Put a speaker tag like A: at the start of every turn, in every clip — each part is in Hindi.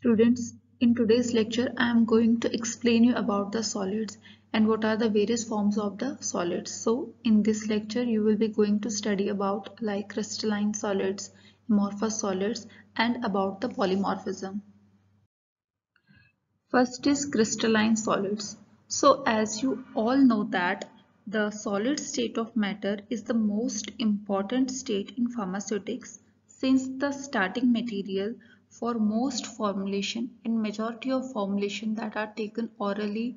A: Students, in today's lecture, I am going to explain you about the solids and what are the various forms of the solids. So, in this lecture, you will be going to study about like crystalline solids, amorphous solids and about the polymorphism. First is crystalline solids. So, as you all know that the solid state of matter is the most important state in pharmaceutics since the starting material for most formulation and majority of formulation that are taken orally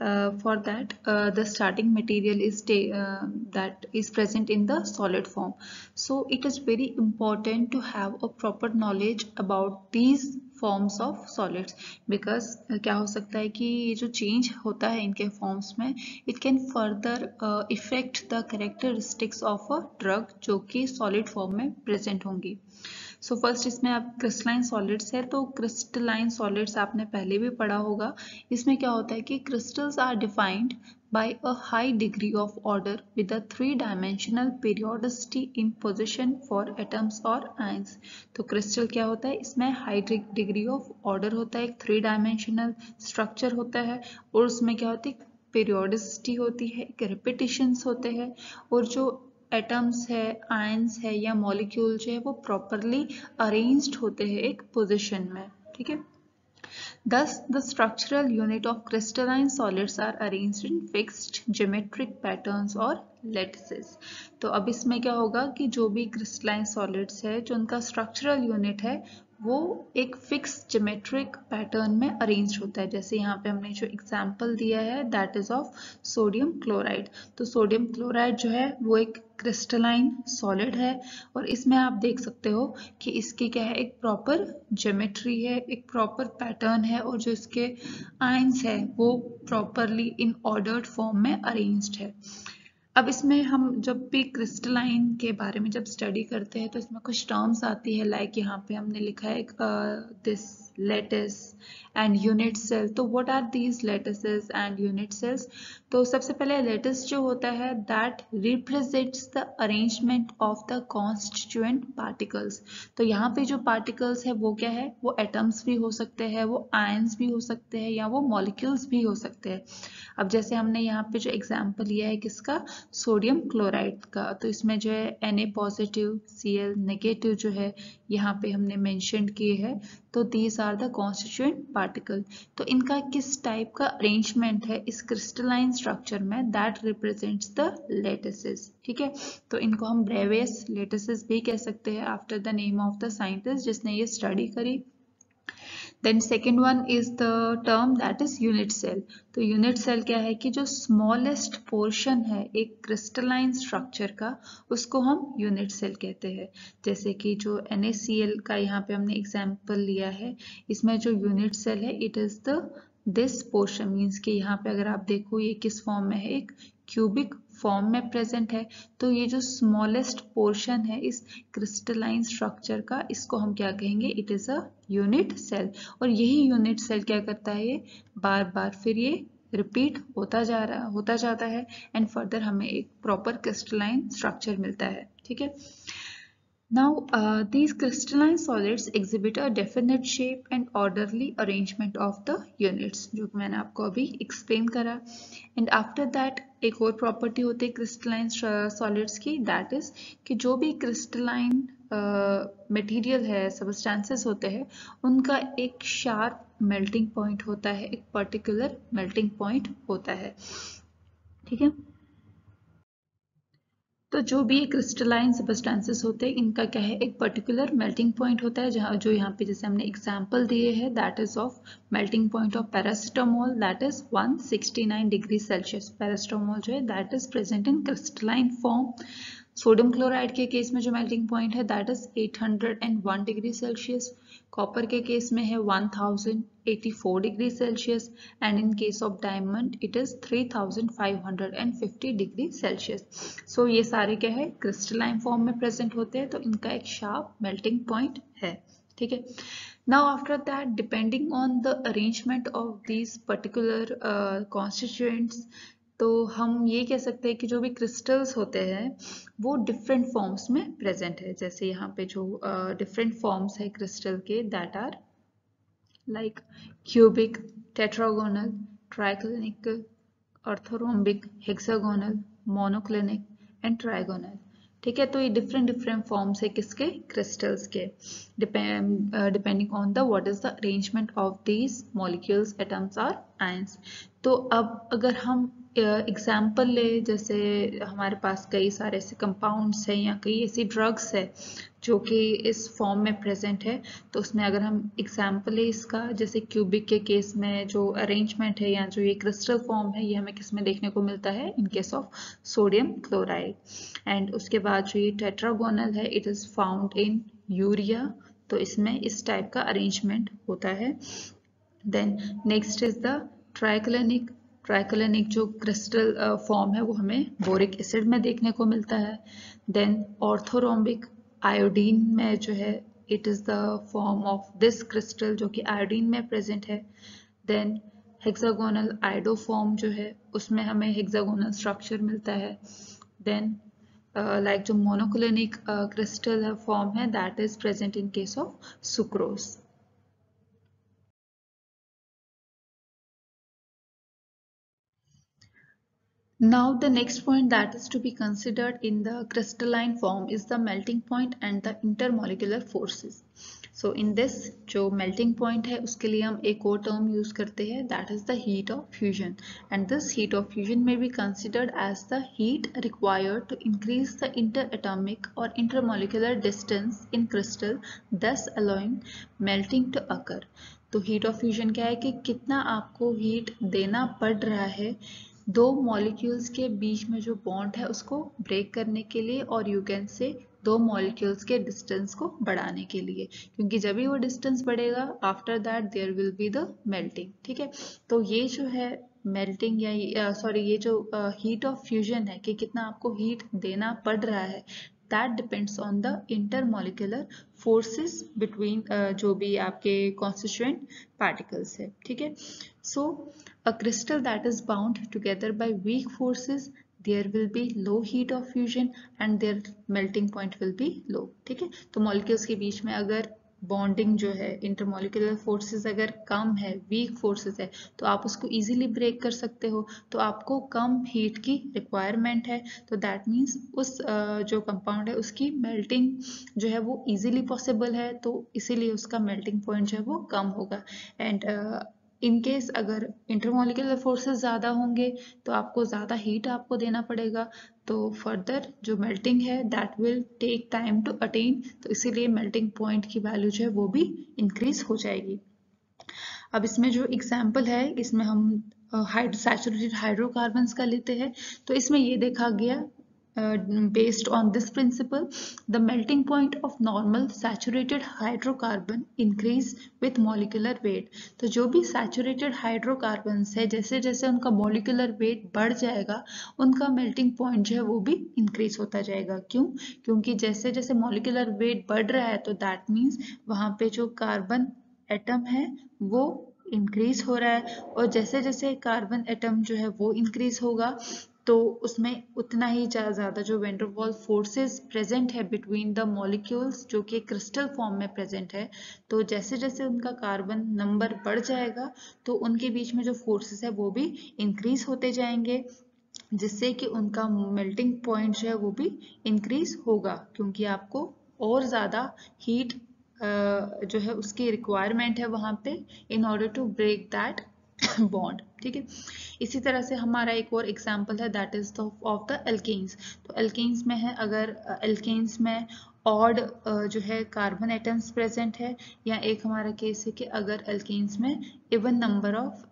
A: uh, for that uh, the starting material is uh, that is present in the solid form so it is very important to have a proper knowledge about these forms of solids because क्या हो सकता है कि ये जो चेंज होता है इनके फॉर्म्स में it can further effect the characteristics of a drug जो कि सॉलिड फॉर्म में प्रेजेंट होंगी सो फ़र्स्ट इसमें आप क्रिस्टलाइन सॉलिड्स है तो क्रिस्टलाइन सॉलिड्स आपने पहले भी पढ़ा होगा। इसमें क्या होता है कि crystals are defined by a high degree of order with a three-dimensional periodicity in position for atoms or ions. तो क्रिस्टल क्या होता है? इसमें हाई डिग्री ऑफ़ ऑर्डर होता है, एक थ्री डायमेंशनल स्ट्रक्चर होता है, और उसमें क्या होती है? पीरियोडिसिटी होती है, एक रिपीटिशंस होते हैं, और जो एटम्स है आयंस है या मॉलिक्यूल जो है वो प्रॉपरली अरेंज्ड होते हैं एक पोजिशन में ठीक है Thus, the structural unit of crystalline solids are arranged in fixed geometric patterns or lattices. तो अब इसमें क्या होगा कि जो भी क्रिस्टलाइन सॉलिड्स है जो उनका स्ट्रक्चरल यूनिट है वो एक फिक्स जोमेट्रिक पैटर्न में अरेंज होता है। जैसे यहाँ पे हमने जो एग्जांपल दिया है that is of sodium chloride तो सोडियम क्लोराइड जो है, वो एक क्रिस्टलाइन सॉलिड है और इसमें आप देख सकते हो कि इसकी क्या है, एक प्रॉपर जोमेट्री है, एक प्रॉपर पैटर्न है और जो इसके आइंस है, वो प्रॉपरली इन ऑर्डर्ड फॉर्म में अरेंज्ड है। अब इसमें हम जब भी क्रिस्टलाइन के बारे में जब स्टडी करते हैं तो इसमें कुछ टर्म्स आती है लाइक यहाँ पे हमने लिखा है this lattice and unit cell तो what are these lattices and unit cells तो सबसे पहले लेटिस जो होता है that represents the arrangement of the constituent particles तो यहाँ पे जो पार्टिकल्स है, वो क्या है? वो एटम्स भी हो सकते हैं, वो आयंस भी हो सकते हैं, या वो मॉलिक्यूल्स भी हो सकते हैं. अब जैसे हमने यहाँ पे जो एग्ज़ाम्पल लिया है किसका? सोडियम क्लोराइड का. तो इसमें जो है एन पॉजिटिव सी नेगेटिव जो है, यहाँ पे हमने मैंशन किए हैं. तो these are the constituent particle तो इनका किस टाइप का अरेंजमेंट है? इस क्रिस्टलाइन स्ट्रक्चर में दैट रिप्रेजेंट्स द लेटेसिस ठीक है? तो इनको हम ब्रेवियस लेटेसिस भी कह सकते हैं after the name of the scientist जिसने ये स्टडी करी। Then second one is the term that is unit cell तो यूनिट सेल क्या है कि जो स्मॉलेस्ट पोर्शन है, एक क्रिस्टलाइन स्ट्रक्चर का, उसको हम यूनिट सेल कहते हैं। जैसे कि जो एन का यहाँ पे हमने एग्ज़ाम्पल लिया है, इसमें जो यूनिट सेल है it is the this portion means कि यहाँ पे अगर आप देखो ये किस फॉर्म में है, एक क्यूबिक फॉर्म में प्रेजेंट है तो ये जो स्मॉलेस्ट पोर्शन है इस क्रिस्टलाइन स्ट्रक्चर का इसको हम क्या कहेंगे? It is a unit cell और यही यूनिट सेल क्या करता है ये? बार बार फिर ये रिपीट होता जा रहा होता जाता है एंड फर्दर हमें एक प्रॉपर क्रिस्टलाइन स्ट्रक्चर मिलता है ठीक है? Now, uh, these crystalline solids exhibit a definite shape and orderly arrangement of the units, जो मैंने आपको अभी explain करा. And after that, एक और प्रॉपर्टी होती है क्रिस्टलाइन सॉलिड्स की दैट इज़ कि जो भी क्रिस्टलाइन मटेरियल uh, है सबस्टेंसेस होते हैं उनका एक शार्प मेल्टिंग पॉइंट होता है एक पर्टिकुलर मेल्टिंग पॉइंट होता है। ठीक है? तो जो भी क्रिस्टलाइन सबस्टेंसेस होते हैं, इनका क्या है? एक पर्टिकुलर मेल्टिंग पॉइंट होता है, जहाँ, जो यहाँ पे जैसे हमने एग्जांपल दिए हैं that is of melting point of paracetamol that is 169 degree Celsius paracetamol जो है that is present in crystalline form sodium chloride के केस में जो मेल्टिंग पॉइंट है that is 801 degree Celsius copper के केस में है 1084 degree Celsius and in case of diamond it is 3550 degree Celsius so ये सारे क्या है? क्रिस्टलाइन फॉर्म में प्रेजेंट होते हैं तो इनका एक शार्प मेल्टिंग पॉइंट है। ठीक है? After that depending on the arrangement of these particular uh, constituents तो हम ये कह सकते हैं कि जो भी क्रिस्टल्स होते हैं वो डिफरेंट फॉर्म्स में प्रेजेंट है। जैसे यहाँ पे जो डिफरेंट फॉर्म्स है क्रिस्टल के that are like cubic, tetragonal, triclinic, orthorhombic, hexagonal, monoclinic and trigonal. ठीक है तो ये डिफरेंट डिफरेंट फॉर्म्स है किसके? क्रिस्टल्स के। Depending on the what is the arrangement of these molecules atoms are ions तो अब अगर हम एग्ज़ाम्पल ले, जैसे हमारे पास कई सारे ऐसे कंपाउंड्स हैं या कई ऐसी ड्रग्स है, जो कि इस फॉर्म में प्रेजेंट है तो उसमें अगर हम एग्ज़ाम्पल है इसका, जैसे क्यूबिक के केस में जो अरेंजमेंट है या जो ये क्रिस्टल फॉर्म है, ये हमें किसमें देखने को मिलता है? In case of sodium chloride and उसके बाद जो ये टेट्रागोनल है it is found in urea तो इसमें इस टाइप का अरेंजमेंट होता है। Then next is the triclinic triclinic जो क्रिस्टल फॉर्म है वो हमें बोरिक एसिड में देखने को मिलता है। देन ऑर्थोरोम्बिक आयोडीन में जो है it is the form of this crystal जो कि आयोडीन में प्रेजेंट है। देन हेक्सागोनल आइडोफॉर्म जो है उसमें हमें हेक्सागोनल स्ट्रक्चर मिलता है। देन लाइक uh, जो मोनोक्लिनिक क्रिस्टल फॉर्म है that is present in case of sucrose Now the next point that is to be considered in the crystalline form is the melting point and the intermolecular forces. So in this जो melting point है उसके लिए हम एक और term use करते हैं that is the heat of fusion and this heat of fusion may be considered as the heat required to increase the interatomic or intermolecular distance in crystal thus allowing melting to occur. तो heat of fusion क्या है कि कितना आपको heat देना पड़ रहा है दो मॉलिक्यूल्स के बीच में जो बॉन्ड है उसको ब्रेक करने के लिए और यू कैन से दो मॉलिक्यूल्स के डिस्टेंस को बढ़ाने के लिए। क्योंकि जब भी वो डिस्टेंस बढ़ेगा after that there will be the melting ठीक है? तो ये जो है मेल्टिंग या सॉरी ये जो हीट ऑफ़ फ्यूजन है कि कितना आपको हीट देना पड़ रहा है that on the intermolecular forces between uh, जो भी आपके constituent particles है ठीक है so A crystal that is bound together by weak forces there will be low heat of fusion and their melting point will be low ठीक है तो molecules के बीच में अगर बॉन्डिंग जो है इंटरमोलिकुलर फोर्सेस अगर कम है वीक फोर्सेस है तो आप उसको इजीली ब्रेक कर सकते हो। तो आपको कम हीट की रिक्वायरमेंट है। तो दैट मीन्स उस जो कंपाउंड है, उसकी मेल्टिंग जो है, वो इजीली पॉसिबल है। तो इसीलिए उसका मेल्टिंग पॉइंट जो है, वो कम होगा। एंड इन केस अगर इंटरमोलिकुलर फोर्सेस ज़्यादा होंगे तो आपको ज़्यादा हीट आपको देना पड़ेगा। तो फर्दर जो मेल्टिंग है that will take time to attain तो इसीलिए मेल्टिंग पॉइंट की वैल्यू जो है, वो भी इंक्रीज हो जाएगी। अब इसमें जो एग्ज़ाम्पल है, इसमें हम हाइड्रो सैचुरेटेड हाइड्रोकार्बन का लेते हैं। तो इसमें ये देखा गया Uh, based on this principle, the melting point of normal saturated hydrocarbon increase with molecular weight. तो जो भी saturated hydrocarbons है जैसे जैसे उनका molecular weight बढ़ जाएगा उनका melting point जो है वो भी increase होता जाएगा क्यों क्योंकि जैसे जैसे molecular weight बढ़ रहा है तो that means वहाँ पे जो carbon atom है वो इंक्रीज हो रहा है और जैसे जैसे कार्बन एटम जो है वो इंक्रीज होगा तो उसमें उतना ही ज़्यादा जो van der Waal forces present है बिटवीन द मॉलिक्यूल्स जो कि क्रिस्टल फॉर्म में प्रेजेंट है तो जैसे जैसे उनका कार्बन नंबर बढ़ जाएगा तो उनके बीच में जो फोर्सेस है वो भी इंक्रीज होते जाएँगे, जिससे कि उनका मेल्टिंग पॉइंट जो है वो भी इंक्रीज होगा, क्योंकि आपको और ज़्यादा हीट जो है उसकी रिक्वायरमेंट है वहाँ पे in order to break that bond ठीक है? इसी तरह से हमारा एक और एग्ज़ाम्पल है that is of the alkanes तो एल्केन्स में है, अगर एल्केन्स में ऑड जो है कार्बन एटम्स प्रेजेंट है, या एक हमारा केस है कि अगर एल्केन्स में even number of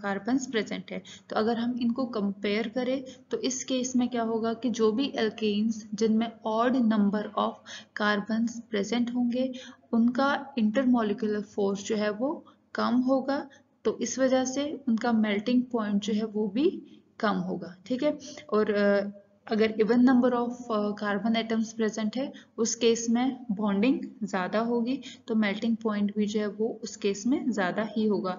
A: carbon present है तो अगर हम इनको कंपेयर करें तो इस केस में क्या होगा कि जो भी एल्केन्स जिनमें odd number of carbon present होंगे, उनका इंटरमोलिकुलर फोर्स जो है वो कम होगा तो इस वजह से उनका मेल्टिंग पॉइंट जो है वो भी कम होगा, ठीक है? और अगर even number of carbon atoms present है, उस केस में बॉन्डिंग ज़्यादा होगी तो मेल्टिंग पॉइंट भी जो है वो उस केस में ज़्यादा ही होगा।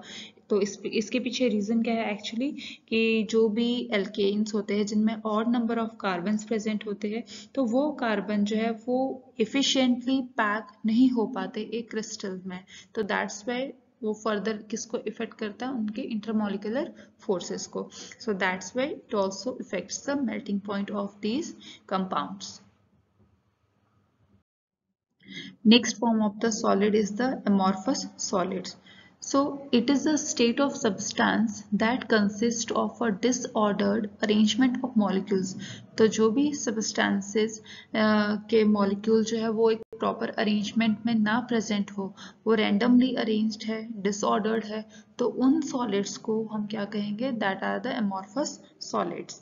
A: तो इस, इसके पीछे रीज़न क्या है एक्चुअली कि जो भी एल्केन्स होते हैं, जिनमें और नंबर ऑफ़ कार्बन प्रेजेंट होते हैं तो वो कार्बन जो है वो इफ़िशियंटली पैक नहीं हो पाते एक क्रिस्टल में। तो दैट्स वाई वो फर्दर किसको इफ़ेक्ट करता है उनके इंटरमोलिकुलर फोर्सेस को so that's why it also affects the melting point of these compounds Next form of the solid is the amorphous solids. So it is a state of substance that consists of a disordered arrangement of molecules. तो जो भी substances के molecule जो है वो एक प्रॉपर अरेंजमेंट में ना प्रेजेंट हो, वो रैंडमली अरेंज्ड है डिसऑर्डर्ड है तो उन सॉलिड्स को हम क्या कहेंगे? That are the amorphous solids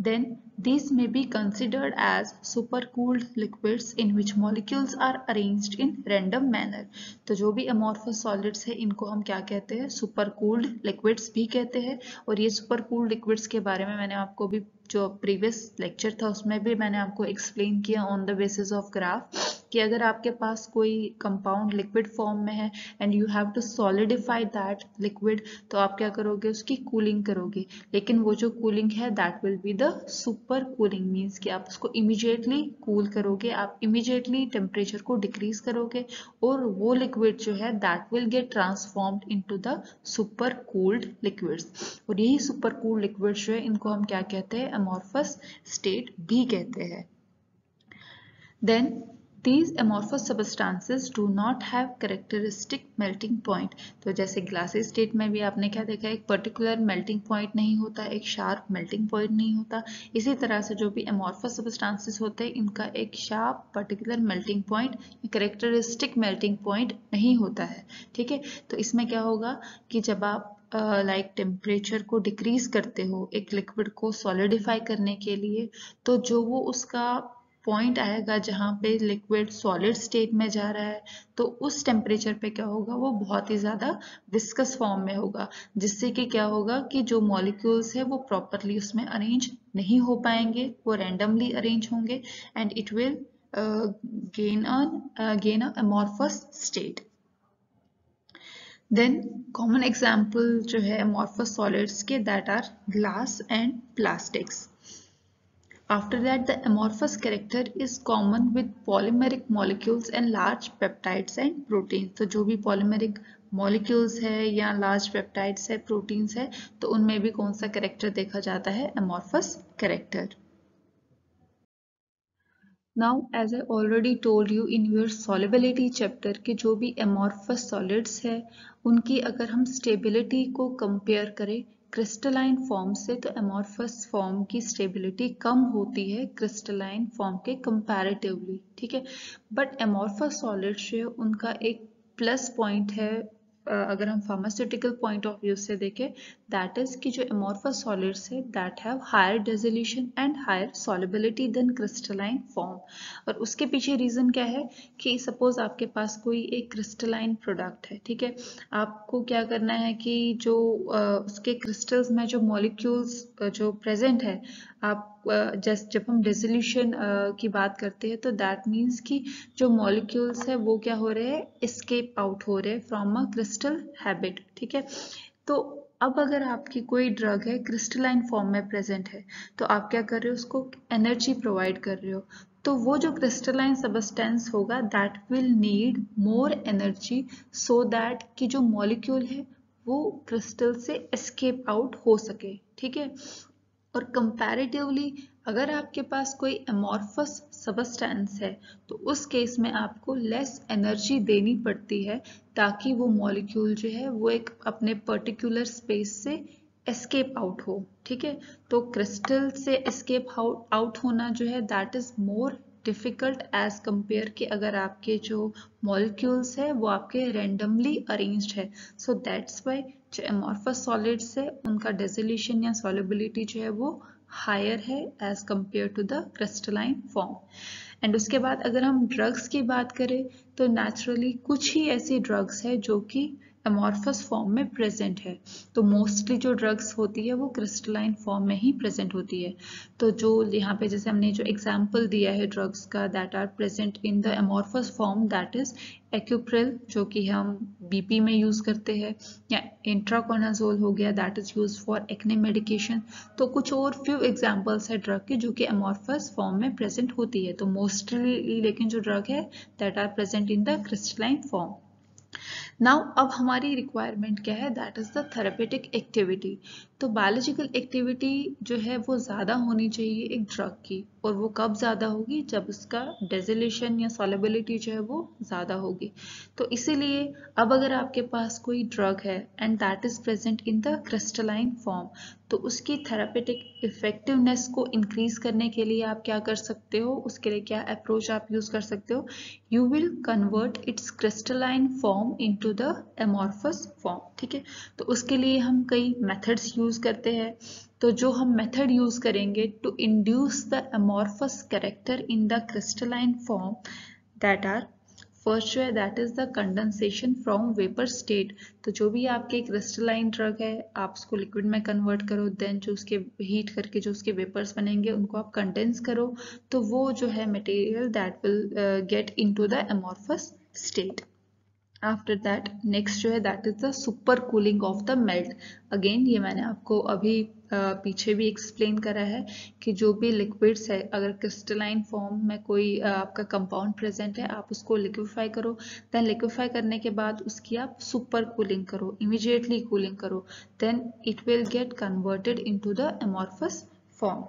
A: then this may be considered as super cooled liquids in which molecules are arranged in random manner तो जो भी एमोरफस सॉलिड्स है, इनको हम क्या कहते हैं? सुपर कूल्ड लिक्विड्स भी कहते हैं। और ये सुपर कूल्ड लिक्विड्स के बारे में मैंने आपको भी जो प्रीवियस लेक्चर था, उसमें भी मैंने आपको एक्सप्लेन किया on the basis of graph कि अगर आपके पास कोई कंपाउंड लिक्विड फॉर्म में है and you have to solidify that liquid तो आप क्या करोगे? उसकी कूलिंग करोगे। लेकिन वो जो कूलिंग है that will be the super cooling means कि आप उसको इमिजिएटली कूल करोगे, आप इमिजिएटली टेम्परेचर को डिक्रीज करोगे और वो लिक्विड जो है that will get transformed into the super cooled liquids और यही सुपर कूल्ड लिक्विड जो है, इनको हम क्या कहते हैं? अमोर्फस स्टेट भी कहते हैं। Then These amorphous substances do not have characteristic melting point. तो जैसे ग्लासी स्टेट में भी आपने क्या देखा एक पर्टिकुलर मेल्टिंग पॉइंट नहीं होता एक शार्प मेल्टिंग पॉइंट नहीं होता। इसी तरह से जो भी amorphous substances होते हैं इनका एक sharp particular melting point characteristic melting point नहीं होता है। ठीक है? तो इसमें क्या होगा कि जब आप लाइक uh, टेम्परेचर like को डिक्रीज करते हो एक लिक्विड को सॉलिडिफाई करने के लिए तो जो वो उसका पॉइंट आएगा जहाँ पे लिक्विड सॉलिड स्टेट में जा रहा है तो उस टेम्परेचर पे क्या होगा? वो बहुत ही ज़्यादा विस्कस फॉर्म में होगा, जिससे कि क्या होगा कि जो मॉलिक्यूल्स है वो प्रॉपरली उसमें अरेंज नहीं हो पाएँगे, वो रैंडमली अरेंज होंगे and it will gain an gain amorphous state then common example जो है अमॉर्फस सॉलिड्स के that are glass and plastics After that, the amorphous character is common with polymeric molecules and large peptides and proteins. तो जो भी polymeric molecules है या large peptides है proteins है तो उनमें भी कौन सा character देखा जाता है amorphous character. Now, as I already told you in your solubility chapter कि जो भी amorphous solids है उनकी अगर हम stability को compare करें क्रिस्टलाइन फॉर्म से तो एमोरफस फॉर्म की स्टेबिलिटी कम होती है क्रिस्टलाइन फॉर्म के कंपैरेटिवली ठीक है? बट एमोरफस सॉलिड्स जो है उनका एक प्लस पॉइंट है अगर हम फार्मास्यूटिकल पॉइंट ऑफ़ व्यू से देखें दैट इज़ कि जो एमोर्फस सॉलिड्स है that have higher dissolution and higher solubility than crystalline form और उसके पीछे रीजन क्या है? कि सपोज़ आपके पास कोई एक क्रिस्टलाइन प्रोडक्ट है, ठीक है? आपको क्या करना है कि जो उसके क्रिस्टल्स में जो मॉलिक्यूल्स जो प्रेजेंट है आप जस्ट जब हम रेजोल्यूशन की बात करते हैं तो दैट मीन्स कि जो मॉलिक्यूल्स है, वो क्या हो रहे हैं? Escape आउट हो रहे हैं फ्रॉम अ क्रिस्टल हैबिट ठीक है? तो अब अगर आपकी कोई ड्रग है क्रिस्टलाइन फॉर्म में प्रेजेंट है तो आप क्या कर रहे हो? उसको एनर्जी प्रोवाइड कर रहे हो। तो वो जो क्रिस्टलाइन सबस्टेंस होगा that will need more energy so that कि जो मॉलिक्यूल है, वो क्रिस्टल से एस्केप आउट हो सके, ठीक है? और कंपैरेटिवली अगर आपके पास कोई एमॉर्फस सबस्टेंस है तो उस केस में आपको लेस एनर्जी देनी पड़ती है ताकि वो मॉलिक्यूल जो है, वो एक अपने पर्टिकुलर स्पेस से एस्केप आउट हो, ठीक है? तो क्रिस्टल से एस्केप आउट होना जो है that is more difficult as compare कि अगर आपके जो मॉलिक्यूल्स है, वो आपके रेंडमली अरेंज्ड है। So that's why amorphous solids है उनका डेजोल्यूशन या सॉलिबिलिटी जो है वो हायर है as compare to the crystalline form and उसके बाद अगर हम ड्रग्स की बात करें तो नेचुरली कुछ ही ऐसी ड्रग्स है जो कि अमॉर्फस फॉर्म में प्रेजेंट है। तो मोस्टली जो ड्रग्स होती है, वो क्रिस्टलाइन फॉर्म में ही प्रेजेंट होती है। तो जो यहाँ पे जैसे हमने जो एग्ज़ाम्पल दिया है ड्रग्स का that are present in the amorphous form that is Accupril जो कि हम बीपी में यूज़ करते हैं, या इंट्राकोनाजोल हो गया that is use for acne medication तो कुछ और फ्यू एग्जाम्पल्स है ड्रग के जो कि अमॉर्फस फॉर्म में प्रेजेंट होती है। तो मोस्टली लेकिन जो ड्रग है that are present in the crystalline form now अब हमारी रिक्वायरमेंट क्या है? That is the therapeutic activity तो बायोलॉजिकल एक्टिविटी जो है वो ज़्यादा होनी चाहिए एक ड्रग की और वो कब ज़्यादा होगी? जब उसका डेजिलेशन या सॉलेबिलिटी जो है वो ज़्यादा होगी। तो इसीलिए अब अगर आपके पास कोई ड्रग है and that is present in the crystalline form तो उसकी थेरापेटिक इफेक्टिवनेस को इंक्रीज करने के लिए आप क्या कर सकते हो? उसके लिए क्या अप्रोच आप यूज़ कर सकते हो? You will convert its crystalline form into the amorphous form ठीक है? तो उसके लिए हम कई मेथड्स यूज़ करते हैं तो जो हम मेथड यूज़ करेंगे to induce the amorphous character in the crystalline form that are first जो है that is the condensation from vapour state तो जो भी आपके क्रिस्टलाइन ड्रग है, आप उसको लिक्विड में कन्वर्ट करो देन जो उसके हीट करके जो उसके वेपर्स बनेंगे, उनको आप कंडेंस करो तो वो जो है material that will get into the amorphous state after that next जो है that is the super cooling of the melt again ये मैंने आपको अभी पीछे भी एक्सप्लेन करा है कि जो भी लिक्विड्स है, अगर क्रिस्टलाइन फॉर्म में कोई आपका कंपाउंड प्रेजेंट है, आप उसको लिक्विफाई करो। देन लिक्विफाई करने के बाद उसकी आप सुपर कूलिंग करो इमिजिएटली कूलिंग करो। Then it will get converted into the amorphous form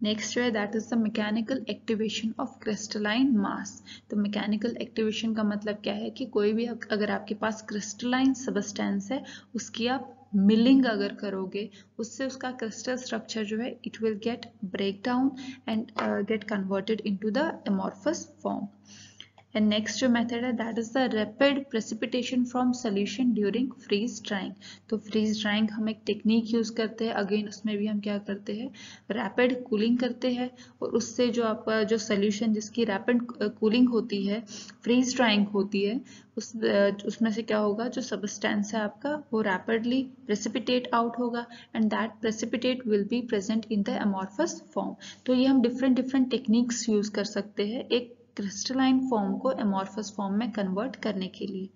A: next है that is the mechanical activation of crystalline mass तो मैकेनिकल एक्टिवेशन का मतलब क्या है कि कोई भी अगर आपके पास क्रिस्टलाइन सबस्टेंस है, उसकी आप मिलिंग अगर करोगे, उससे उसका क्रिस्टल स्ट्रक्चर जो है it will get break down and get converted into the amorphous form and next जो मेथड है that is the rapid precipitation from solution during freeze drying तो फ्रीज ड्राइंग हम एक टेक्निक यूज़ करते हैं अगेन उसमें भी हम क्या करते हैं रैपिड कूलिंग करते हैं, और उससे जो आपका जो सोल्यूशन जिसकी रैपिड कूलिंग होती है फ्रीज ड्राइंग होती है, उस उसमें से क्या होगा, जो सबस्टेंस है आपका, वो रैपिडली प्रेसिपिटेट आउट होगा and that precipitate will be present in the amorphous form तो ये हम डिफरेंट डिफरेंट टेक्निक्स यूज़ कर सकते हैं, एक क्रिस्टलाइन फॉर्म को एमोर्फस फॉर्म में कन्वर्ट करने के लिए।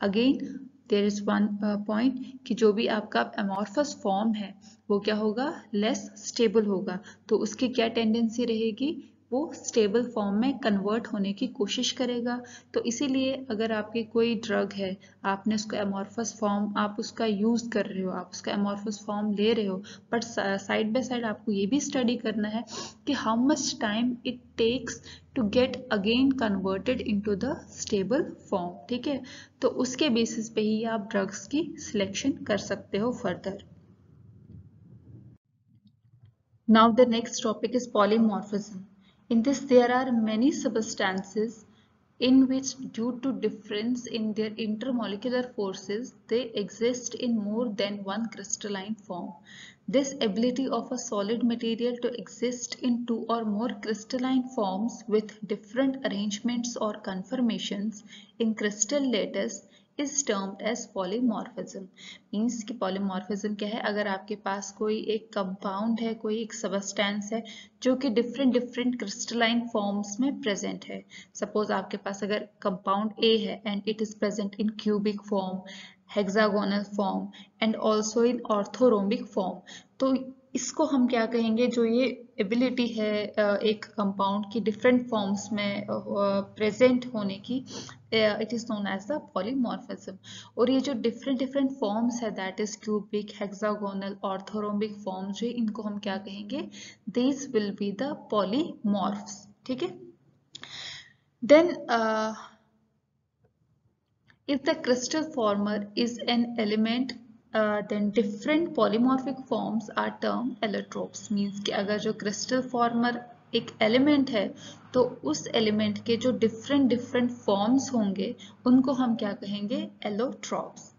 A: Again there is one point कि जो भी आपका एमोर्फस फॉर्म है, वो क्या होगा? लेस स्टेबल होगा। तो उसकी क्या टेंडेंसी रहेगी? वो स्टेबल फॉर्म में कन्वर्ट होने की कोशिश करेगा। तो इसीलिए अगर आपकी कोई ड्रग है, आपने उसका एमोर्फस फॉर्म आप उसका यूज़ कर रहे हो, आप उसका एमोर्फस फॉर्म ले रहे हो बट साइड बाय साइड आपको ये भी स्टडी करना है कि how much time it takes to get again converted into the stable form ठीक है? तो उसके बेसिस पे ही आप ड्रग्स की सिलेक्शन कर सकते हो further now the next topic is polymorphism In this, there are many substances in which due to difference in their intermolecular forces, they exist in more than one crystalline form. This ability of a solid material to exist in two or more crystalline forms with different arrangements or conformations in crystal lattice is termed as polymorphism means कि पॉलीमॉर्फिज्म क्या है? अगर आपके पास कोई एक कंपाउंड है, कोई एक सबस्टेंस है, जो कि डिफरेंट डिफरेंट क्रिस्टलाइन फॉर्म्स में प्रेजेंट है। सपोज़ आपके पास अगर कंपाउंड ए है and it is present in cubic form hexagonal form and also in orthorhombic form तो इसको हम क्या कहेंगे? जो ये एबिलिटी है एक कंपाउंड की डिफरेंट फॉर्म्स में प्रेजेंट होने की it is known as the polymorphism और ये जो डिफरेंट डिफरेंट फॉर्म्स है that is cubic hexagonal orthorhombic forms जो इनको हम क्या कहेंगे? This will be the polymorphs ठीक है? Then if the crystal former is an element uh, then different polymorphic forms are termed allotropes means कि अगर जो crystal former एक element है तो उस element के जो different different forms होंगे उनको हम क्या कहेंगे allotropes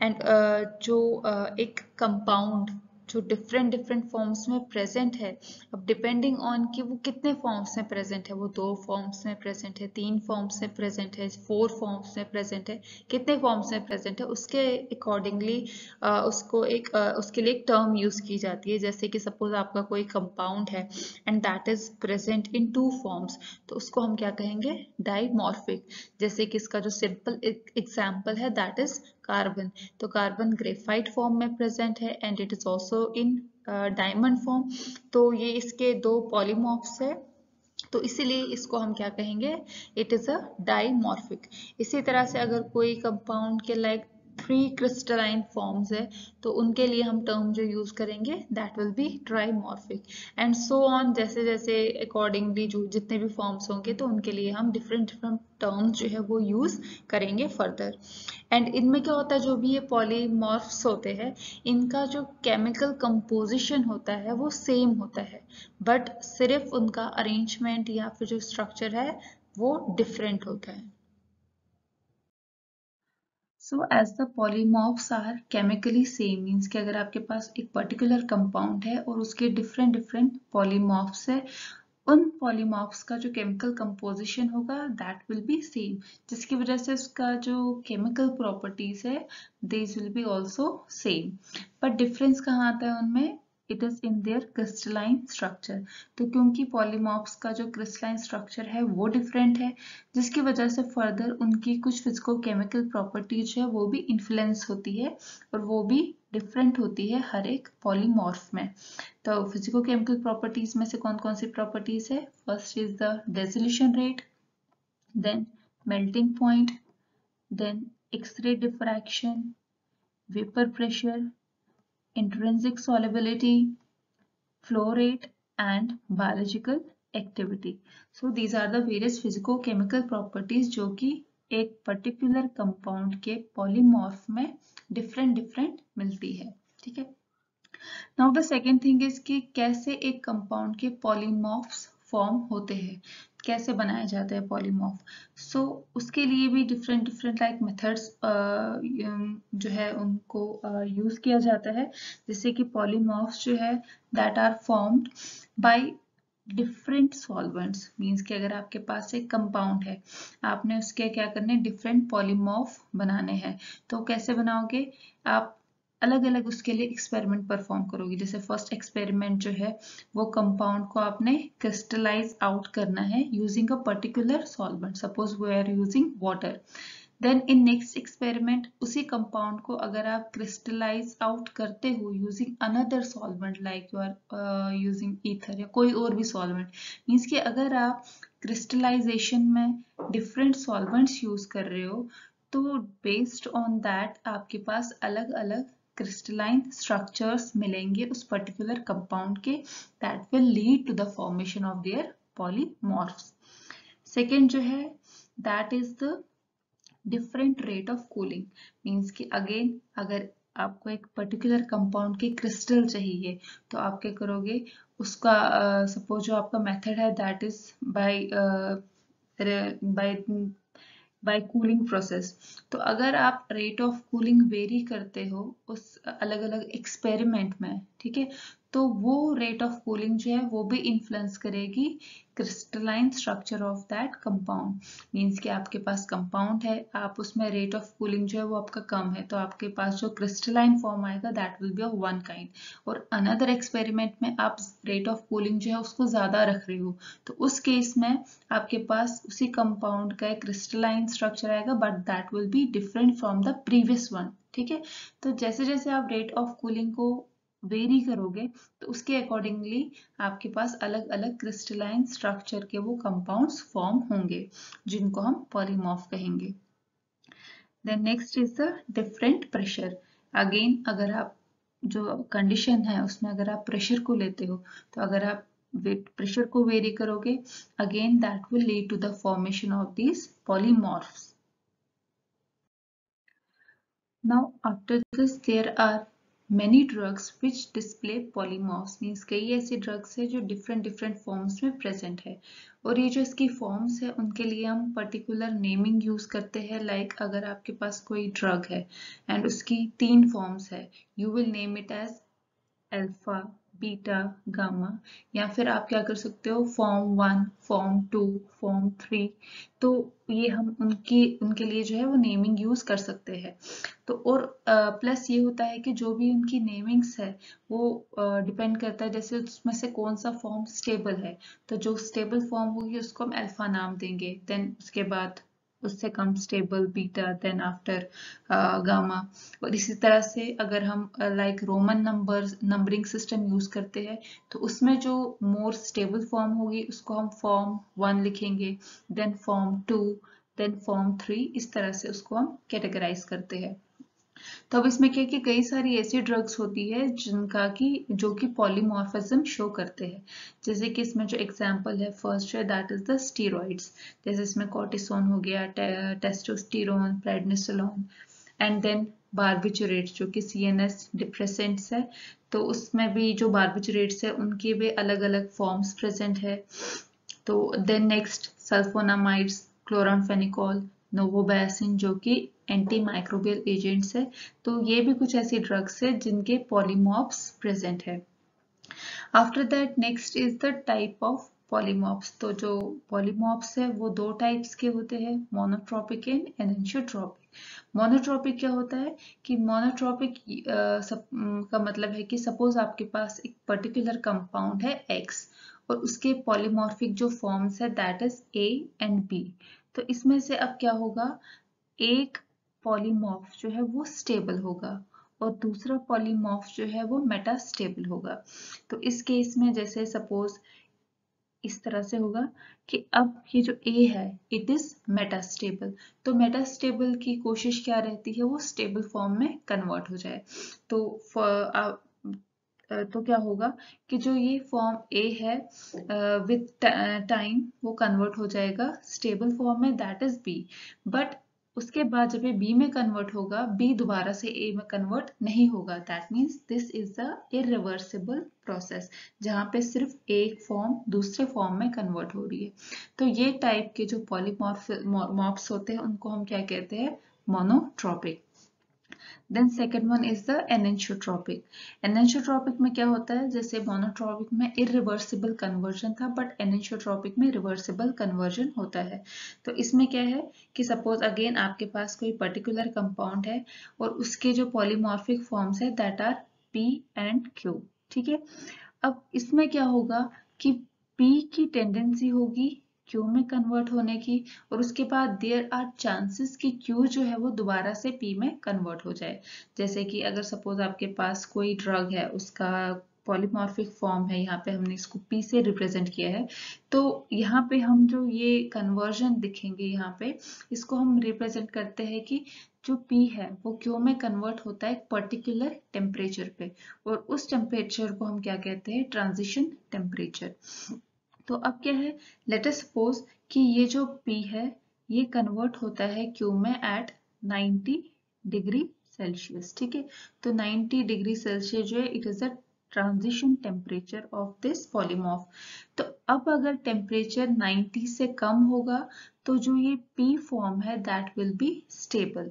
A: and uh, जो uh, एक कंपाउंड जो डिफरेंट डिफरेंट फॉर्म्स में प्रेजेंट है, अब डिपेंडिंग ऑन कि वो कितने फॉर्म्स में प्रेजेंट है, वो दो फॉर्म्स में प्रेजेंट है, तीन फॉर्म्स में प्रेजेंट है फोर फॉर्म्स में प्रेजेंट है, कितने फॉर्म्स में प्रेजेंट है, उसके अकॉर्डिंगली उसको एक उसके लिए एक टर्म यूज़ की जाती है। जैसे कि सपोज़ आपका कोई कंपाउंड है and that is present in two forms तो उसको हम क्या कहेंगे? डाइमॉर्फिक जैसे कि इसका जो सिंपल एग्ज़ाम्पल है दैट इज़ कार्बन तो कार्बन ग्रेफाइट फॉर्म में प्रेजेंट है and it is also in diamond form तो ये इसके दो पॉलीमोर्फ्स है। तो इसीलिए इसको हम क्या कहेंगे? इट इज़ अ डाइमॉर्फिक इसी तरह से अगर कोई कंपाउंड के लाइक थ्री क्रिस्टलाइन फॉर्म्स है तो उनके लिए हम टर्म जो यूज़ करेंगे that will be trimorphic and so on जैसे जैसे अकॉर्डिंगली जो जितने भी फॉर्म्स होंगे तो उनके लिए हम डिफरेंट डिफरेंट टर्म्स जो है वो यूज़ करेंगे फर्दर एंड इनमें क्या होता है, जो भी ये पॉलीमॉर्फ्स होते हैं, इनका जो केमिकल कंपोजिशन होता है, वो सेम होता है. बट सिर्फ़ उनका अरेंजमेंट या फिर जो स्ट्रक्चर है, वो डिफरेंट होता है. So as the polymorphs are chemically same means कि अगर आपके पास एक पर्टिकुलर कंपाउंड है और उसके डिफरेंट डिफरेंट पॉलीमॉर्फ्स है, उन पॉलीमॉर्फ्स का जो केमिकल कंपोजिशन होगा दैट विल बी सेम जिसकी वजह से उसका जो केमिकल प्रॉपर्टीज़ है this will be also same but difference कहाँ आता है उनमें? It is in their crystalline structure तो क्योंकि पॉलीमॉप्स का जो क्रिस्टलाइन स्ट्रक्चर है, वो डिफरेंट है, जिसकी वजह से फर्दर उनकी कुछ फिजिको केमिकल प्रॉपर्टीज़ है, वो भी इन्फ्लुएंस होती है और वो भी डिफरेंट होती है हर एक पॉलीमॉर्फ में। तो फिजिको केमिकल प्रॉपर्टीज़ में से कौन कौन सी प्रॉपर्टीज़ है? First is the dissolution rate then melting point then X ray diffraction vapour pressure intrinsic solubility, flow rate and biological activity. So these are the various physico-chemical properties जो कि एक particular compound के polymorph में different different मिलती है ठीक है Now the second thing is कि कैसे एक compound के polymorphs form होते हैं कैसे बनाया जाता है पॉलीमॉर्फ सो so, उसके लिए भी डिफरेंट डिफरेंट लाइक मेथड्स जो है उनको यूज़ uh, किया जाता है। जैसे कि पॉलीमॉर्फ्स जो है that are formed by different solvents means कि अगर आपके पास एक कंपाउंड है आपने उसके क्या करने डिफरेंट पॉलीमॉर्फ बनाने हैं। तो कैसे बनाओगे? आप अलग अलग उसके लिए एक्सपेरिमेंट परफॉर्म करोगे। जैसे फ़र्स्ट एक्सपेरिमेंट जो है, वो कंपाउंड को आपने क्रिस्टलाइज आउट करना है using a particular solvent suppose we are using water then in next experiment उसी कंपाउंड को अगर आप क्रिस्टलाइज आउट करते हो using another solvent like you are using ether या कोई और भी सॉल्वेंट मीन्स कि अगर आप क्रिस्टलाइजेशन में डिफरेंट सॉल्वेंट्स यूज़ कर रहे हो तो बेस्ड ऑन दैट आपके पास अलग अलग क्रिस्टलाइन स्ट्रक्चर्स मिलेंगे उस पर्टिकुलर कंपाउंड के that will lead to the formation of their polymorphs second जो है that is the different rate of cooling means कि अगेन अगर आपको एक पर्टिकुलर कंपाउंड के क्रिस्टल चाहिए तो आप क्या करोगे? उसका सपोज़ uh, जो आपका मेथड है that is by by by cooling process तो अगर आप रेट ऑफ़ कूलिंग वेरी करते हो उस अलग अलग एक्सपेरिमेंट में, ठीक है? तो वो रेट ऑफ़ कूलिंग जो है, वो भी इन्फ्लुएंस करेगी crystalline structure of that compound means कि आपके पास कंपाउंड है, आप उसमें रेट ऑफ़ कूलिंग जो है, वो आपका कम है तो आपके पास जो क्रिस्टलाइन फॉर्म आएगा that will be of one kind और अनदर एक्सपेरिमेंट में आप रेट ऑफ़ कूलिंग जो है, उसको ज़्यादा रख रहे हो तो उस केस में आपके पास उसी कंपाउंड का क्रिस्टलाइन स्ट्रक्चर आएगा but that will be different from the previous one ठीक है? तो जैसे जैसे आप रेट ऑफ़ कूलिंग को वेरी करोगे तो उसके अकॉर्डिंगली आपके पास अलग अलग क्रिस्टलाइन स्ट्रक्चर के वो कंपाउंड्स फॉर्म होंगे, जिनको हम पॉलीमॉर्फ कहेंगे। Then next is the different pressure again अगर आप जो कंडीशन है, उसमें अगर आप प्रेशर को लेते हो तो अगर आप प्रेशर को वेरी करोगे again that will lead to the formation of these polymorphs now, after this, there are many drugs which display polymorphs, means कई ऐसे ड्रग्स है जो डिफरेंट डिफरेंट फॉर्म्स में प्रेजेंट है। और ये जो इसकी फॉर्म्स है, उनके लिए हम पर्टिकुलर नेमिंग यूज़ करते हैं लाइक like अगर आपके पास कोई ड्रग है एंड उसकी तीन फॉर्म्स है you will name it as alpha beta, gamma, या फिर आप क्या कर सकते हो form one form two form three तो ये हम उनकी, उनके लिए जो है वो नेमिंग यूज़ कर सकते हैं। तो और प्लस ये होता है कि जो भी उनकी नेमिंग्स है, वो डिपेंड करता है, जैसे उसमें से कौन सा फॉर्म स्टेबल है। तो जो स्टेबल फॉर्म होगी, उसको हम अल्फ़ा नाम देंगे। देन उसके बाद उससे कम stable beta then after gamma और इसी तरह से अगर हम like Roman number numbering system use करते हैं तो उसमें जो मोर स्टेबल फॉर्म होगी, उसको हम फॉर्म वन लिखेंगे then form two then form three इस तरह से उसको हम कैटेगराइज करते हैं। तो अब इसमें क्या कि कई सारी ऐसी ड्रग्स होती है जिनका कि, जो कि पॉलीमॉर्फिज्म शो करते हैं। जैसे कि इसमें जो एग्जांपल है फ़र्स्ट है दैट इज़ द स्टीरॉइड्स जैसे इसमें कॉर्टिसोन हो गया testosterone prednisolone and then barbiturates जो कि सी एन एस डिप्रेसेंट्स है। तो उसमें भी जो बारबिचुरेट्स है, उनके भी अलग अलग फॉर्म्स प्रेजेंट है। तो then next sulphonamides chloramphenicol novobiocin जो कि एंटी माइक्रोबियल एजेंट्स है तो ये भी कुछ ऐसी ड्रग्स है जिनके पॉलीमॉप्स प्रेजेंट है। After that next is the type of polymorphs तो जो पॉलीमॉप्स है, वो दो टाइप्स के होते हैं मोनोट्रॉपिक एंड एनेंशियोट्रॉपिक मोनोट्रॉपिक क्या होता है कि मोनोट्रॉपिक का मतलब है कि सपोज़ आपके पास एक पर्टिकुलर कंपाउंड है एक्स और उसके पॉलीमॉर्फिक जो फॉर्म्स है that is A and B तो इसमें से अब क्या होगा? एक पॉलीमॉर्फ जो है वो स्टेबल होगा और दूसरा पॉलीमॉर्फ जो है वो मेटास्टेबल होगा। तो इस केस में जैसे सपोज़ इस तरह से होगा कि अब ये जो ए है इट इज़ मेटास्टेबल तो मेटास्टेबल की कोशिश क्या रहती है? वो स्टेबल फॉर्म में कन्वर्ट हो जाए। तो तो क्या होगा कि जो ये फॉर्म ए है विथ टाइम वो कन्वर्ट हो जाएगा स्टेबल फॉर्म में दैट इज़ बी बट उसके बाद जब ये बी में कन्वर्ट होगा बी दोबारा से ए में कन्वर्ट नहीं होगा। That means this is the irreversible process जहाँ पे सिर्फ़ एक फॉर्म दूसरे फॉर्म में कन्वर्ट हो रही है। तो ये टाइप के जो पॉलीमॉर्फ मॉप्स होते हैं, उनको हम क्या कहते हैं? Monotropic then second one is the enantiotropic enantiotropic में क्या होता है? जैसे मोनोट्रॉपिक में इरिवर्सिबल कन्वर्जन था बट एनेंशियोट्रॉपिक में रिवर्सिबल कन्वर्जन होता है। तो इसमें क्या है कि सपोज़ अगेन आपके पास कोई पर्टिकुलर कंपाउंड है और उसके जो पॉलीमॉर्फिक फॉर्म्स है that are P and Q ठीक है? अब इसमें क्या होगा कि पी की टेंडेंसी होगी क्यू में कन्वर्ट होने की और उसके बाद देयर आर चांसेस कि क्यू जो है वो दोबारा से पी में कन्वर्ट हो जाए। जैसे कि अगर सपोज़ आपके पास कोई ड्रग है, उसका पॉलीमॉर्फिक फॉर्म है, यहाँ पे हमने इसको पी से रिप्रेजेंट किया है तो यहाँ पे हम जो ये कन्वर्जन दिखेंगे यहाँ पे, इसको हम रिप्रेजेंट करते हैं कि जो पी है, वो क्यू में कन्वर्ट होता है एक पर्टिकुलर टेम्परेचर पे और उस टेम्परेचर को हम क्या कहते हैं? ट्रांजिशन टेम्परेचर तो अब क्या है? लेट अस सपोज़ कि ये जो P है, ये कन्वर्ट होता है Q में एट 90 डिग्री सेल्सियस ठीक है? तो 90 डिग्री सेल्सियस जो है it is the transition temperature of this polymorph तो अब अगर टेम्परेचर 90 से कम होगा तो जो ये P फॉर्म है दैट विल बी स्टेबल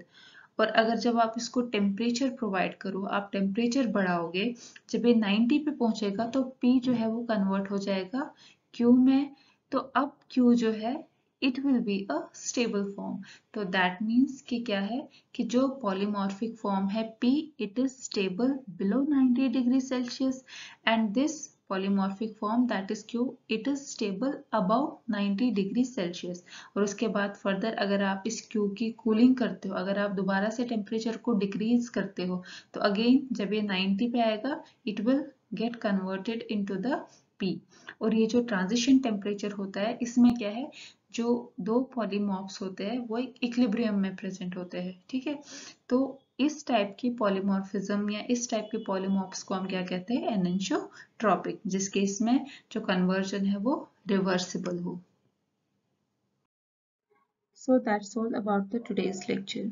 A: और अगर जब आप इसको टेम्परेचर प्रोवाइड करो, आप टेम्परेचर बढ़ाओगे, जब ये 90 पे पहुंचेगा तो P जो है वो कन्वर्ट हो जाएगा क्यू में तो अब क्यू जो है it will be a stable form तो दैट मीन्स कि क्या है, कि जो पॉलीमॉर्फिक फॉर्म है P it is stable below 90 degree Celsius and this polymorphic form that is Q it is stable above 90 degree Celsius और उसके बाद फर्दर अगर आप इस Q की कूलिंग करते हो, अगर आप दोबारा से टेम्परेचर को डिक्रीज करते हो तो अगेन जब ये 90 पे आएगा it will get converted into the P. और ये जो ट्रांजिशन टेम्परेचर होता है, इसमें क्या है? जो दो पॉलीमॉर्फ्स होते हैं, वो एक इक्लिब्रियम में प्रेजेंट होते हैं, ठीक है? तो इस टाइप की पॉलीमॉर्फिज्म या इस टाइप के पॉलीमॉर्फ्स को हम क्या कहते हैं? एनेंशियोट्रॉपिक जिस केस में जो कन्वर्जन है, वो रिवर्सिबल हो। So that's all about the today's lecture.